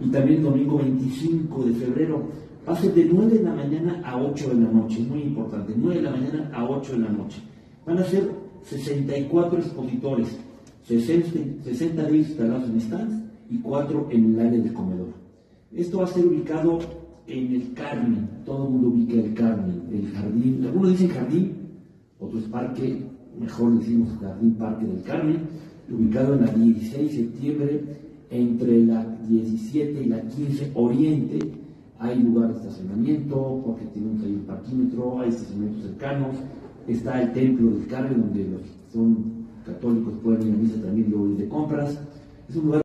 Y también domingo 25 de febrero. Ser de 9 de la mañana a 8 de la noche, muy importante, 9 de la mañana a 8 de la noche. Van a ser 64 expositores, 60, 60 de ellos instalados en stands y 4 en el área del comedor. Esto va a ser ubicado en el Carmen, todo el mundo ubica el Carmen, el jardín, algunos dicen jardín, otros parque, mejor decimos Jardín Parque del Carmen, ubicado en la 16 de septiembre, entre la 17 y la 15 Oriente, hay lugar de estacionamiento, porque tenemos ahí un parquímetro, hay estacionamientos cercanos, está el templo del Carmen, donde los que son católicos pueden ir a misa también luego ir de compras. Es un lugar